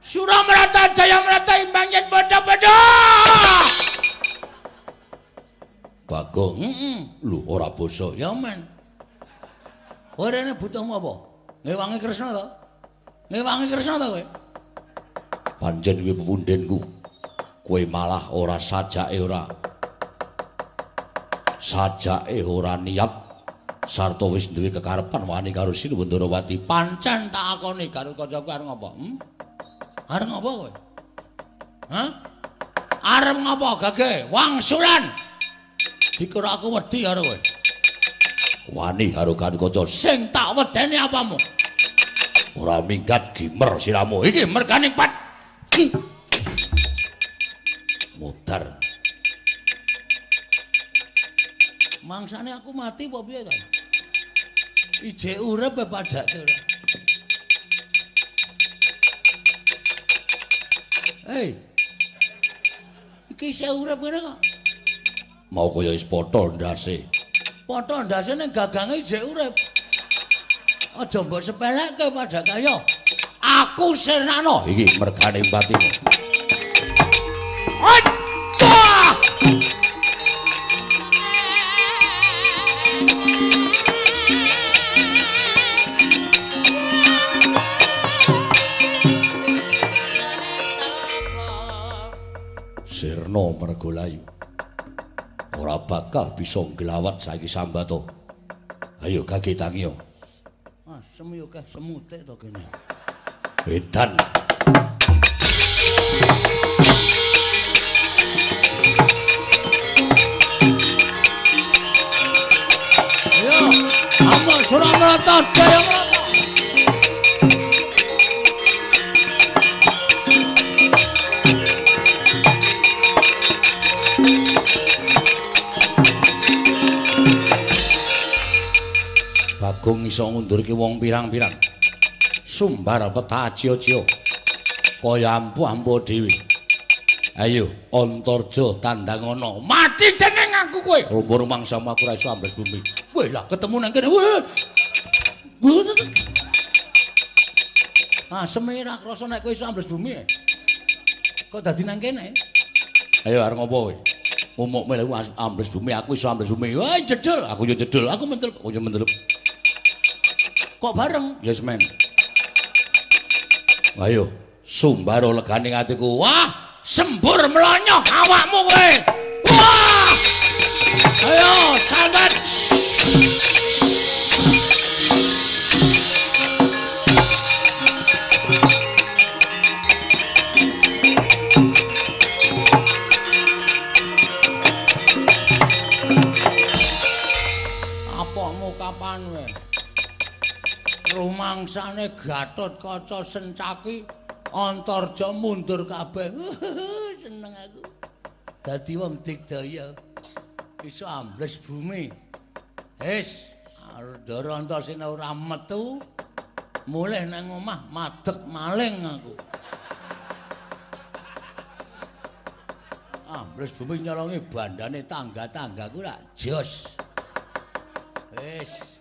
Surah merata, jaya merata, imbang yen bodoh-bodoh. Bagong, mm -mm. lu ora boso, ya men. Ora ini butuhmu apa? Ngewangi Kresna to? Ngewangi Kresna to kowe? Panjen kuwi pepundhenku. Kowe malah ora sajake ora. Sajake ora niat sarta wis duwe kekarepan wani karo Sinuwundarawati. Pancen tak akoni karo kancaku arep ngopo? Hm? Arep ngopo kowe? Hah? Arep ngopo gage? Wangsulan. Dikira aku wedi karo kowe. Wani karo Kankaca. Sing tak wedeni apamu? Ora minggat gimer siramu. Iki merganing pat. Mutar. Mangsane aku mati apa piye ta? Ije urip padake ora. Hei. Iki isih urip kene kok. Mau kaya wis potho ndase. Potho ndase ning gagange ije urip. Aja mbok sepeleke padake ayo. Aku Sirnano. Iki mergane patimu. Aduh! Mergolayu. Ora bakal bisa nglawat saiki sambato. Ayo kagetangiyo. Ah, semu yo keh semute to kene. Edan. Ayo, amo Suramarata Jaya Marata. Bagong iso ngundurke wong pirang-pirang. Sumbar peta ajiya-jiya. Kaya ampuh-ampuh dhewe. Ayo, Antarja tandangana. Mati dening aku kowe. Rumpur mangsa aku ora iso ambles bumi. Weh lah ketemu nang kene. Ah, semira krasa nek kowe iso ambles bumi. eh. Kok dadi nang kene? Ayo arep ngopo kowe? Umuk melu ambles bumi, aku iso ambles bumi. Wah, jedul. Aku yo jedul. Aku mentel, aku yo mentel. Kok bareng? Yes, man. Ayo, sumbar legane atiku. Wah, sembur melonyoh awakmu kowe. Wah! Ayo, santet. Rumangsane Gatot Kaca Sencaki Antarja mundur kabeh. Seneng aku. Dadi wong digdaya. Iso ambles bumi. Wis, Ardara Antasena ora metu. Mulih nang omah madeg maling aku. Ambles bumi nyolongi bandane tangga-tanggaku lak jos. Wis.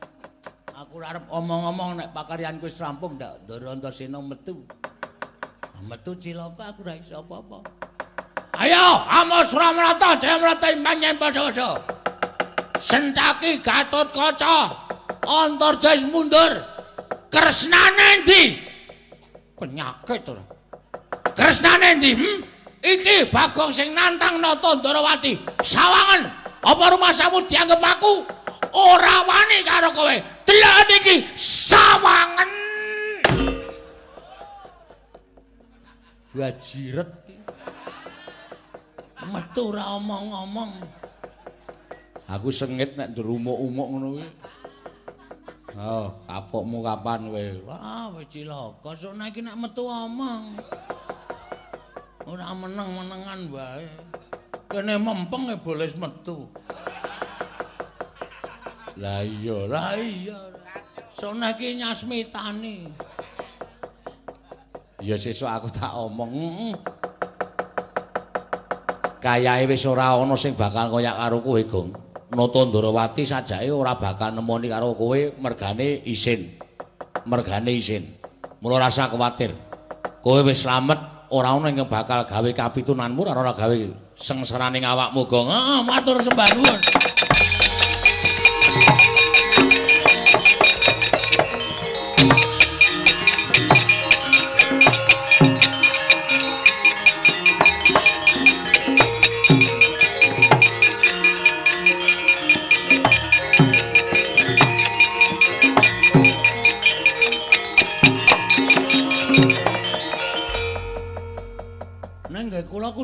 Aku ora arep omong-omong nek pakaryanku wis rampung ndak Ndara Antasena metu. metu cilaka aku ora iso apa-apa. Ayo, Amos Ramrata, Jayamrata imbang yen padha-padha. Sentaki Gatot Kaca, Antarja wis mundur. Kresnane endi? Penyakit ora. Kresnane endi? Hmm? Iki Bagong sing nantang Nata Ndarawati. Sawangen, apa rumasamu dianggep aku ora wani karo kowe? Delok iki sawangen. Wajiret. Metu ora omong-omong. Aku sengit nek nderumuk-umuk ngono kuwi. Oh, kapokmu kapan kowe? Wah, wis cilaka. Sona iki nek metu omong. Ora meneng-menengan wae. Kene mempeng e boles metu. Lah iya, Lah iya. Sona iki nyasmitani. ya sesuk aku tak omong. Kayae wis ora ana sing bakal koyak karo kowe, Gong. Nata sajake ora bakal nemoni karo kowe mergane isin. Mergane isin. Mula rasa kuwatir. Kowe wis slamet, ora ana yang bakal gawe kapitunanmu, ora ora gawe sengsaraning awakmu, Gong. Heeh, matur sembah nuwun.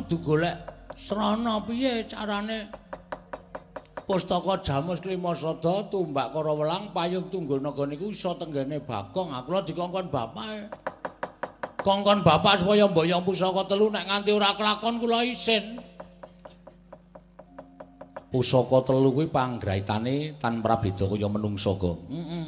Kudu golek srana piye carane Pustaka Jamus Klimasada tumbak Karawelang payung tunggul naga niku iso tenggene Bagong. Aku dikongkon bapake. Kongkon bapak supaya mboyong pusaka telu nek nganti ora kelakon kula isin. Pusaka telu kuwi panggraitane tan prabeda kaya menungsa, Gong. Heeh.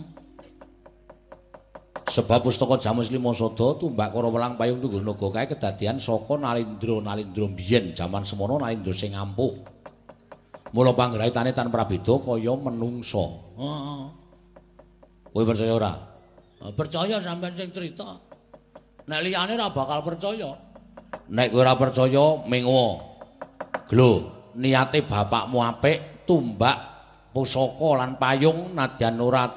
Sebab pustaka Jamus Klimasada tumbak Karawelang payung tunggul naga kae kedadian saka Nalindra Nalindra biyen jaman semono Nalindra sing ampuh. Mula panggraitane tan prabeda kaya menungsa. Heeh. Kowe percaya ora? Percaya sampean sing crita. Nek liyane ora bakal percaya. Nek kowe ora percaya, mengowo. Glo, niate bapakmu apik, tumbak pusaka lan payung nadyan ora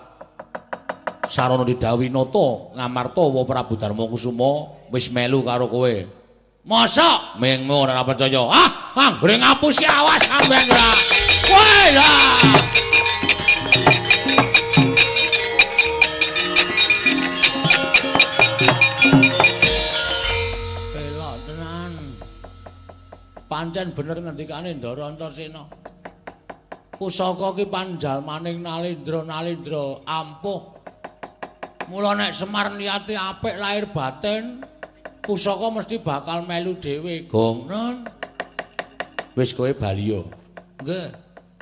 sarana didhawuhi nata ngamarta wa Prabu Darma Kusuma wis melu karo kowe. Masa mengo ora percaya. Ah, anggere ngapusi awas sampean ora. Tenan. Pancen bener ngendikane Ndara Antarsena. Pusaka ki panjalmaning Nalindra Nalindra ampuh. Mula nek Semar niate apik lahir batin, pusaka mesti bakal melu dhewe, Gong. Wis kowe baliyo. Nggih.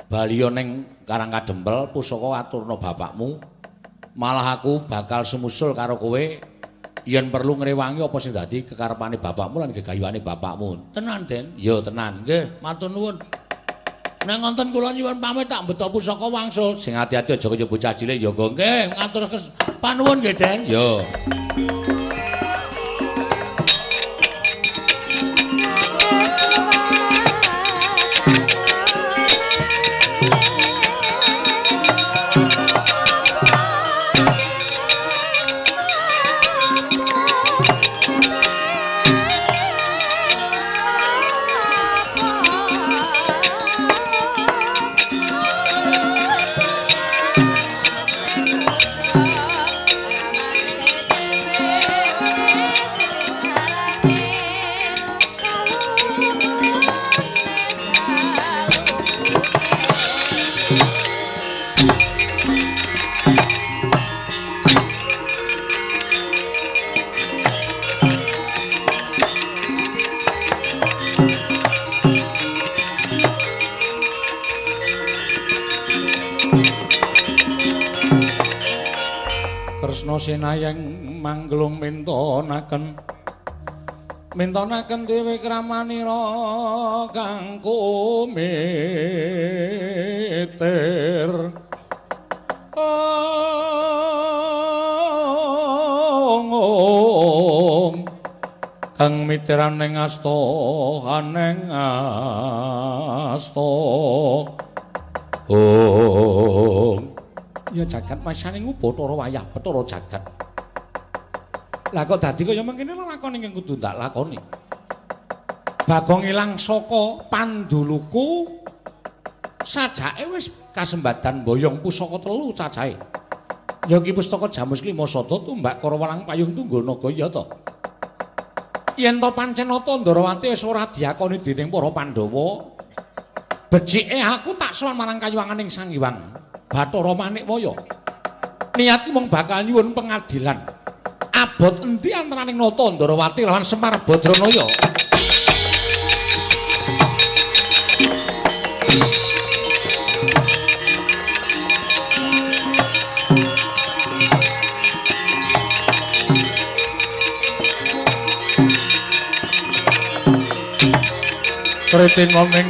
Baliyo ning Karang Kadempel pusaka aturna bapakmu. Malah aku bakal semusul karo kowe yen perlu ngrewangi apa sing dadi kekarepane bapakmu lan gegayuhane bapakmu. Tenan, Den? Ya, tenan. Nggih, matur nuwun. Nek ngonten kula nyuwun pamit tak mbeta pusaka wangsul. Sing ati-ati aja kaya bocah cilik ya, Gong. Nggih, ngatur panuwun nggih, Den. Ya. Mintonaken dewe kramanira kang kumeter ong kang miteran ning asta aneng asta ong ya jagat masane ngubathara wayah Bathara jagat. Lah kok dadi kaya mengkene lakon ingkang kudu tak lakoni. Bagong ilang saka panduluku sajake wis kasembadan boyong pusaka telu cacahe. Ya ki pustaka Jamus Klimasada tumbak Karawalang payung tunggul naga ya to. Yen to pancen nata Ndarawati wis ora diakoni dening para Pandhawa, becike aku tak sowan marang kayuwanganing Sang Hyang. Bathara Manikmaya. Niat mung bakal nyuwun pengadilan. Abot endi antaraning Nata Ndarawati lan Semar Badranaya? Pritinga ning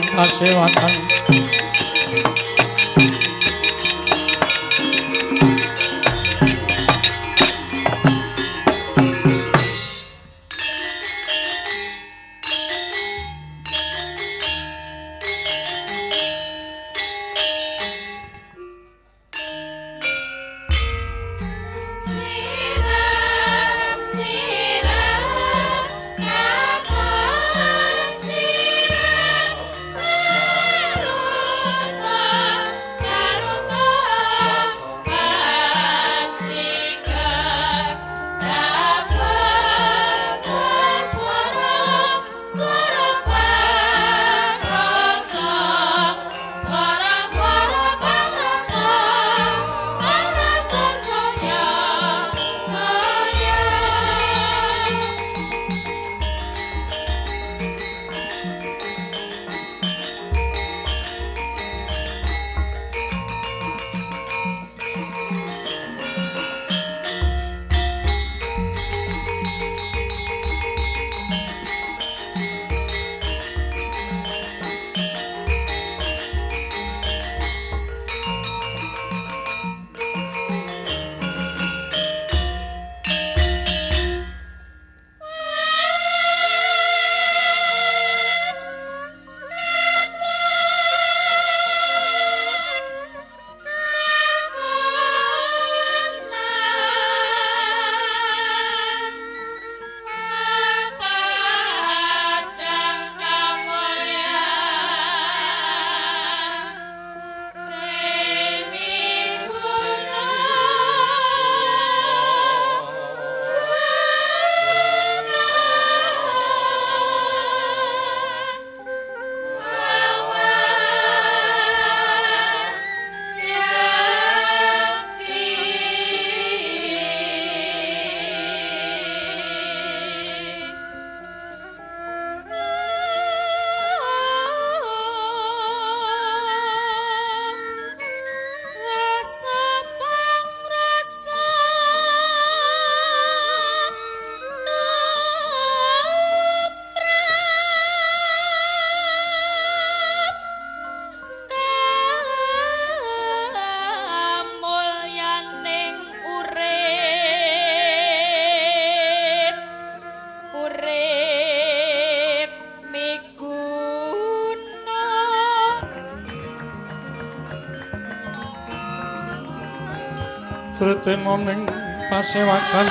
Sritena ning pasewakan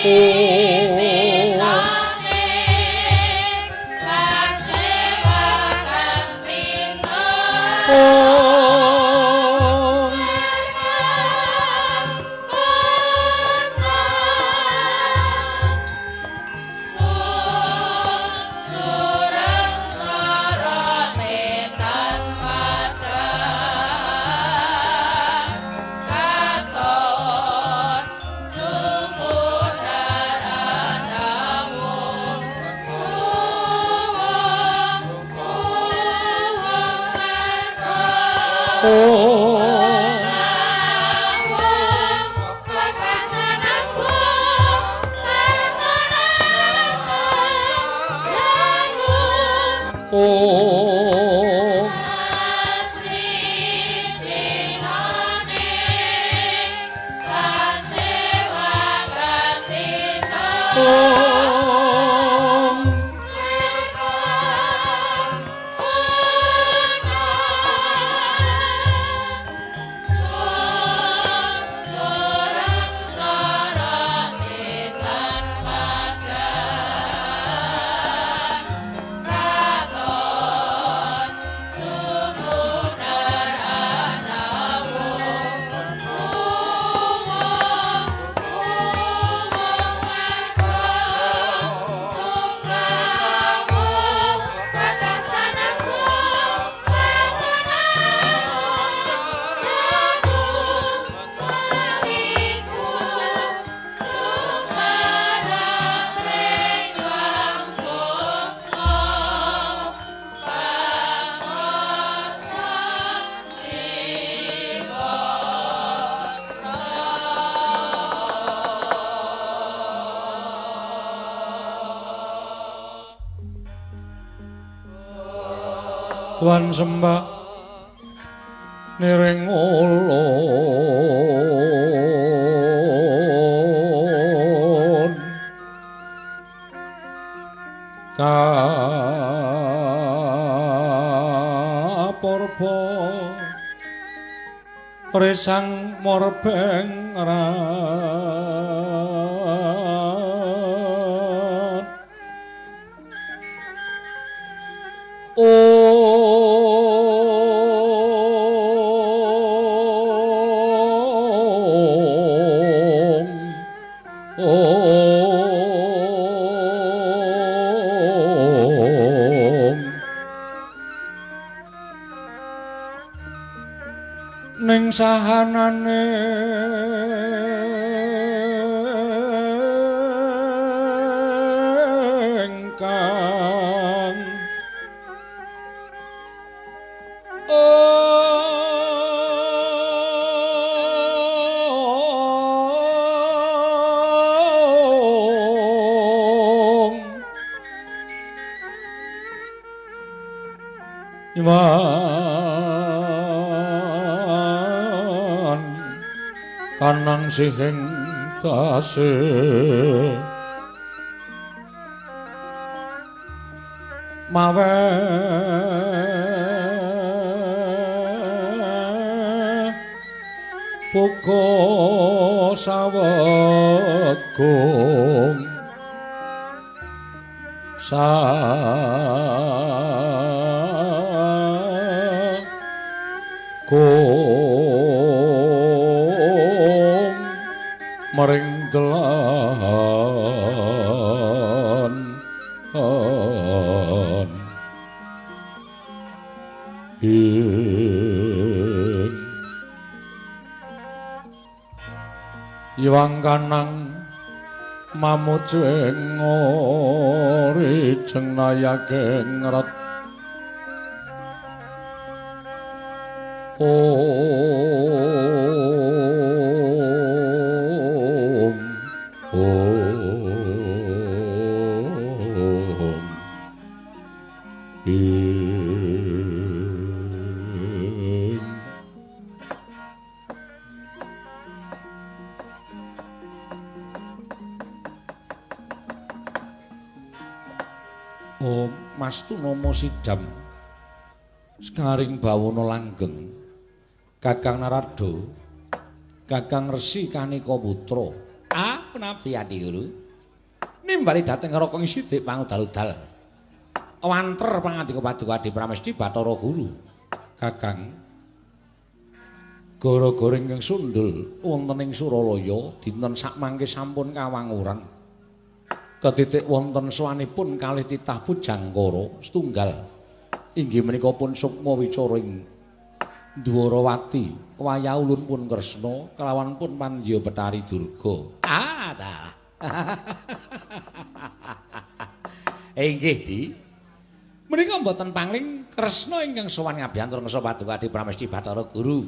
Sritena Tuhan sembah niring ulun kapurba resang morbeng Ning sahanane kanang sihing tasih mawe. Buka sawegung sa kum Iwang kanang mamucing ngori cenayageng rat Om Mas Tunomo Sidam. Sekaring bawono langgeng. Kakang Narado Gagang Resi Kanika Putra. Ah, punapi Adi Guru? Nimbali dhateng karo Kang Sidik pangudal-udal. Wanter pangandika Paduka Adi Pramesti Bathara Guru. Gagang Gara-gara ingkang sundul wonten ing Suralaya dinten sakmangke sampun kawanguran. Ketitik wonten sowanipun kalih titah pujangkara setunggal. Inggih menika pun sukma wicara ing Dwarawati, wayah ulun pun Kresna kelawan pun Pandya Betari Durga. Ah, ta. Inggih, Di. Menika mboten pangling Kresna ingkang sowan ngabiyantur ngesa Paduka Adi Pramesti Bathara Guru.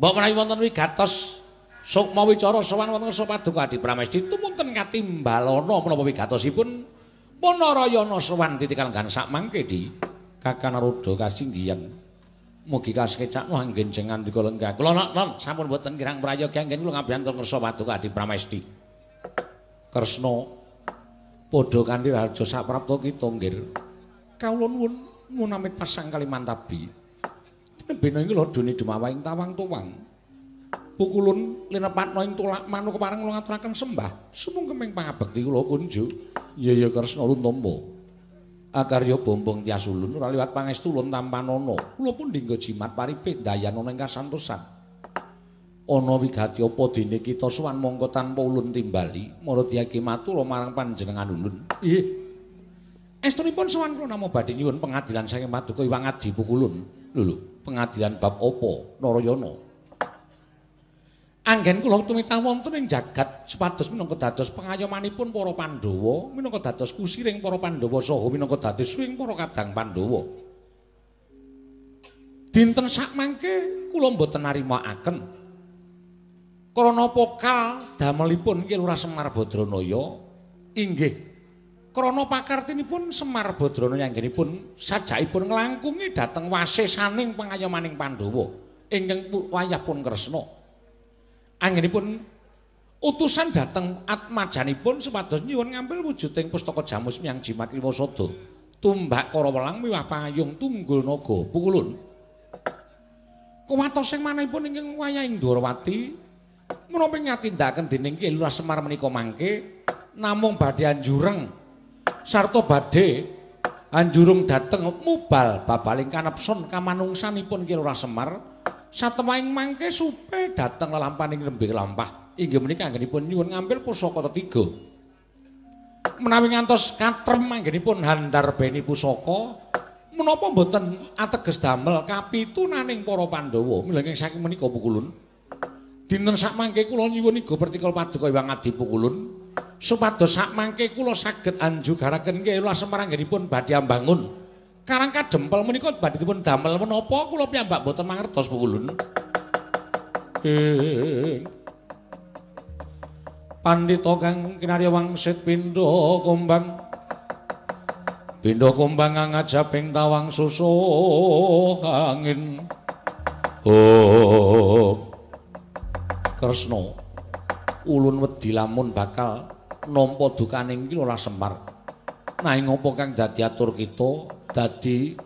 Mbok menawi wonten wigatos sukma wicara sowan wonten ngesa Paduka Adi Pramesti tumunten katimbalana menapa wigatosipun Panarayana sowan titikan gansak mangke di Kakang Naroda kasinggihan. Mugi kasekecak anggen jengan dika lenggah. Kula non sampun boten kirang prayoga anggen kula ngabiyantur kersa paduka Adi Pramesti. Kresna padha kanthi raja saprapta kita nggih. Kawula nuwun munamit pasang Kalimantabi. Bena iki lho dene dumawahing tawang tuwang. Pukulun linepatna ing tulak manu kepareng kula ngaturaken sembah. Sumung kemeng pangabekti kula kunjuk. Iya ya Kresna luntombo. akarya bombong tias ulun ora liwat pangestu ulun tampanana kula pun dinggo jimat paripik dayana ing kasantosan. Ana wigati apa dene kita suwan mongko tanpa ulun timbali mara diake matur marang panjenengan ulun. Nggih estunipun suwan kula namung badhe nyuwun pengadilan saking paduka iwang adi pukulun. Lho pengadilan bab apa? Narayana Anggen kula tumitah wonten ing jagat supados minangka dados pengayomanipun para Pandhawa, minangka dados kusiring para Pandhawa saha minangka dados suwing para kadang Pandhawa. Dinten sakmangke kula mboten narimakaken. Krana pokal damelipun Ki Lurah Semar Badranaya inggih krana pakartinipun Semar Badranaya anggenipun sajakipun nglangkungi dhateng wasisaning pengayomaning Pandhawa ingkang wayah pun Kresna. Anggenipun utusan dhateng atmajanipun supados nyuwun ngambil wujuding pustaka jamus miyang jimat liwasada tumbak kara welang miwah payung tunggul naga pukulun. Kuwatos sing manahipun ingkang wayahing Dwarawati menapa ngatindaken dening Ki Lurah Semar menika mangke namung badhe anjureng. Sarta badhe anjurung dhateng mubal babaling kanepson kamanungsanipun Ki Lurah Semar satemaing mangke supe dateng lelampaning lembih lampah. Inggih menika anggenipun nyuwun ngambil pusaka ketiga. Menawi ngantos katrem anggenipun handar beni pusaka menapa mboten ateges damel kapitunaning para Pandhawa? Milenging saking menika pukulun. Dinten sak mangke kula nyuwun iga pertikal paduka Hyang Adi pukulun. Supados sak mangke kula saged anjugaraken nggih Semar anggenipun badhe ambangun Karang kadempel menika badhe dipun damel menapa kula piyambak boten mangertos pukulun. Pandita kang kinarya wangsit pindha kumbang. Pindha kumbang ngajaping tawang susuh angin. Oh. Kresna ulun wedi lamun bakal nampa dukaning ora semar. Nanging apa kang dadi atur kita dadi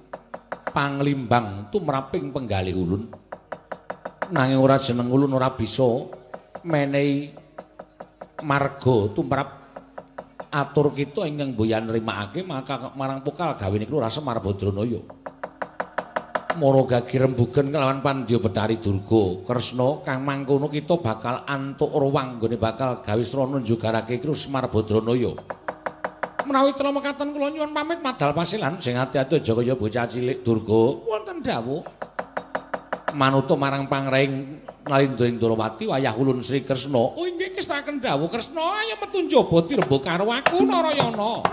panglimbang tumraping penggalih ulun. Nanging ora jeneng ulun ora bisa menehi marga tumrap atur kita ingkang boyan nrimakake maka marang pokal gawe niku ora Semar Badranaya Mara gagi rembugen kelawan Pandya Betari Durga Kresna kang mangkono kita bakal antuk ruwang nggone bakal gawe srana njugarake iku Semar Badranaya menawi tela mekaten kula nyuwun pamit madal pasilan sing ati-ati aja kaya bocah cilik durga. Wonten dawuh. Manuta marang pangraing Nalindra Indrawati wayah ulun Sri Kresna. Oh inggih kestaken dawuh Kresna ayo metu njaba dirembuk karo aku Narayana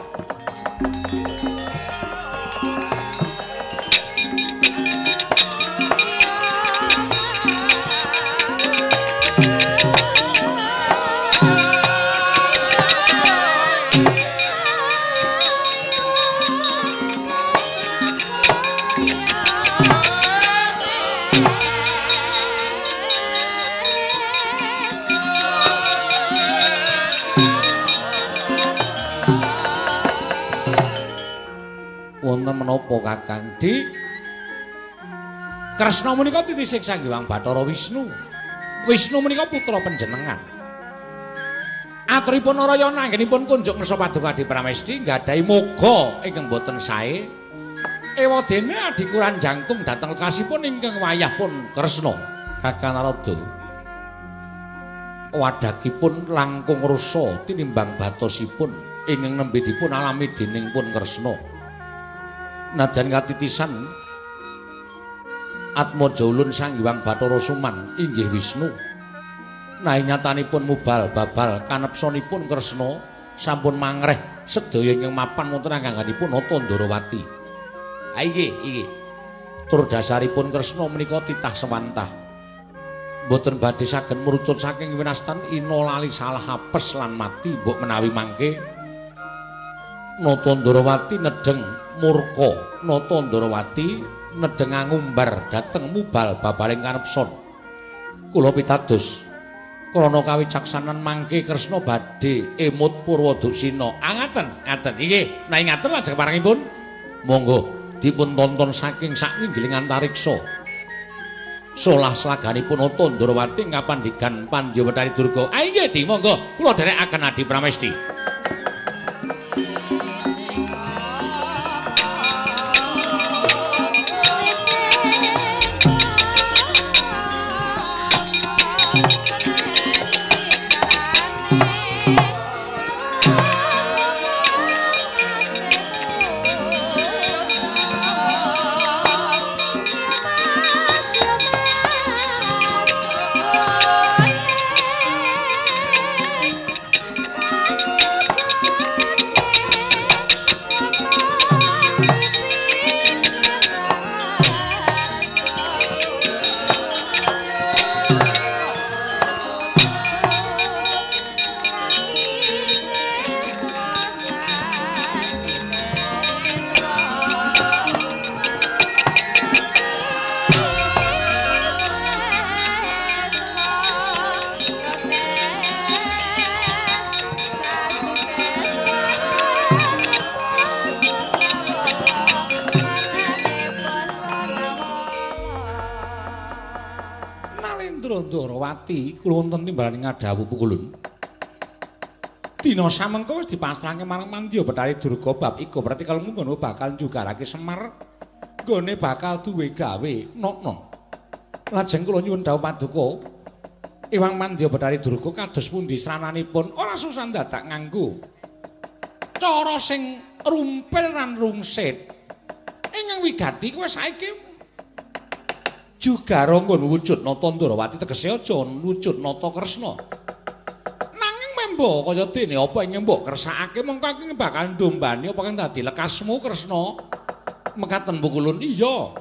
menapa Kakang Di Kresna menika titisik Sang Hyang Bathara Wisnu Wisnu menika putra panjenengan. Aturipun Narayana anggenipun kunjuk ngersa paduka Adi Pramesti nggadahi moga ingkang boten sae. Ewadene adikuran jangkung dhateng lekasipun ingkang wayah pun Kresna Kakang Narada. Wadhakipun langkung rusa tinimbang batosipun ingkang nembe dipun alami dening pun Kresna. Najan katitisan Atmaja ulun Sang Hyang Bathara Suman inggih Wisnu. Nah nyatanipun mubal babal kanepsonipun Kresna sampun mangreh sedaya ingkang mapan wonten angganipun Nata. Ha iki iki. Tur dasaripun Kresna menika titah semantah. Mboten badhe saged murucut saking winastan ina lali salah apes lan mati mbok menawi mangke Nata Ndarawati nedeng murka Nata Ndarawati nedeng ngumbar dhateng mubal babaling kanepson. Kula pitados krana kawicaksanan mangke Kresna badhe emut Purwaduksina. Ah ngaten. Iki, nah ngaten lajeng parangipun. Monggo dipun tonton saking sakninggiling antariksa. Solah slaganipun Nata Ndrawati ngapandikan Pandya Durga. Ah nggih, monggo kula dherekaken Adi Pramesti. Ngadawu pukulun. Dina samengko wis dipasrahke marang Mandya Betari Durga bab iku berarti kalau bakal jugarake Semar gone bakal duwe gawe nokno. Lajeng kula nyuwun dawuh paduka Iwang Mandya Betari Durga kados pundi srananipun ora susah dadak nganggo cara sing rumpil lan rungsit. Ingkang wigati kowe saiki juga ronggon wujud nata Ndarawati tegese aja wujud nata Kresna. Nanging membo kaya dene apa ing mbok kersakake mengko iki bakal ndombani apa kang dadi lekasmu Kresna. Mekaten bukulun iya.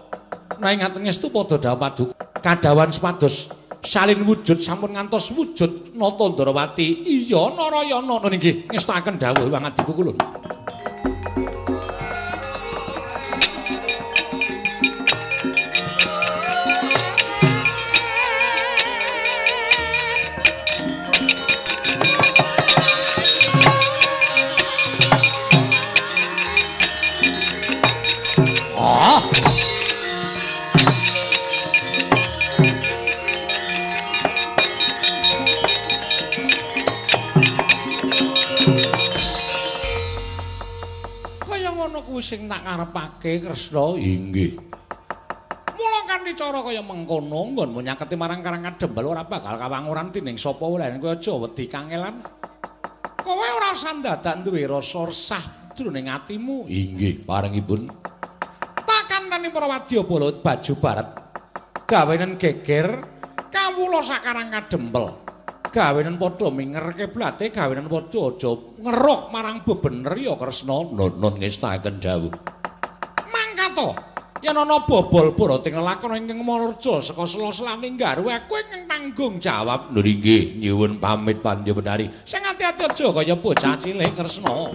Nah ingat ngestu padha dawuh paduka kadawan sepados salin wujud sampun ngantos wujud nata Ndarawati. Iya Narayana nggih ngestaken dawuh Wang Adi Bukulun. Karepake Kresna inggih. Mula kanthi cara kaya mengkono nggonmu nyaketi marang Karang Kadembal ora bakal kawanguran dening sapa wae kowe aja wedi kangelan. Kowe ora sandadak duwe rasa resah jroning atimu. Inggih, parengipun. Takan tani para wadyabala baju barat. Gawenen geger kawula sakarang Kadembal. gawenan padha mingerke blate gawenan padha aja ngerok marang bebener ya Kresna nun ngestaken dawuh mangkato yen ana bobol boroting lakon ingkang marja saka sela-selane garwe aku ingkang tanggung jawab. Lho nggih nyuwun pamit panjenengan sing ati-ati aja kaya bocah cilik Kresna